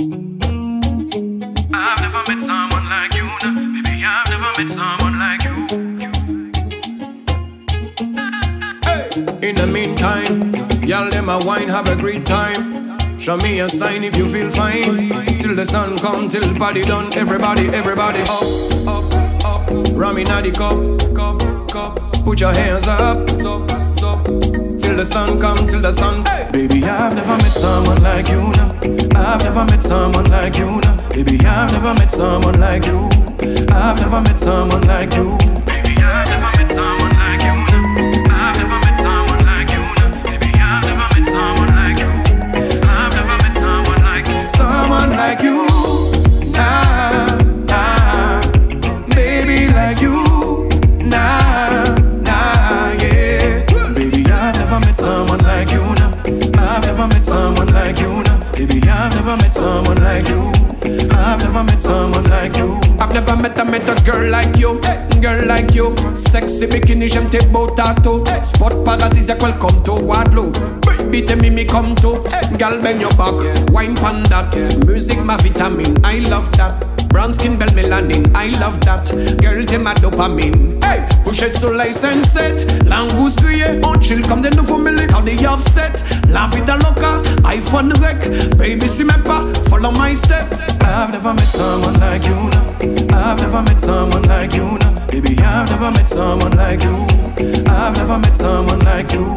I've never met someone like you, I've never met someone like you. In the meantime, y'all a wine, have a great time. Show me a sign if you feel fine. Till the sun come, till party done. Everybody, everybody up, up, up. Rum inna the cup, cup, cup. Put your hands up, up, up. Till the sun come, till the sun. Hey. Baby, I've never met someone like you, nah. I've never met someone like you, nah. Baby, I've never met someone like you. I've never met someone like you. Never met someone like you, nah. Baby, I've never met someone like you. I've never met someone like you. I've never met a met a girl like you, girl like you. Sexy bikini, j'aime tes beaux tatous. Spot paradisiaque, welcome to Guadeloupe. Baby, tell me me come to. Girl, bend your back, wine pan that. Music my vitamin, I love that. Brown skin, belle melanin, I love that. Girl, t'es ma dopamine. Hey, couchette soleil sunset. Langouste grillée, on oh, chill comme des nouveaux mêlés. Quand des offset, la vida loca, iPhone rec. Baby, suis pas, follow my step. I've never met someone like you. I've never met someone like you. Baby, I've never met someone like you. I've never met someone like you.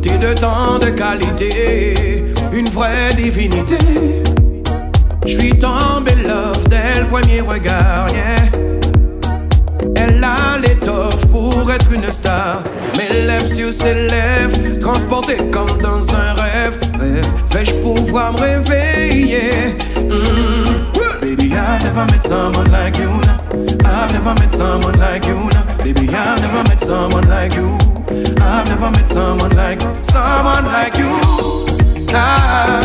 dotée de tant de qualité, une vraie divinité. Je suis tombé love dès le premier regard, yeah. Elle a l'étoffe pour être une star. Mes lèvres sur ses lèvres, transportées comme dans un rêve. Vais-je pouvoir me réveiller? Mm. Baby, I've never met someone like you. I've never met someone like you. Baby, I've never met someone like you. I've never met someone like someone like you. Ah,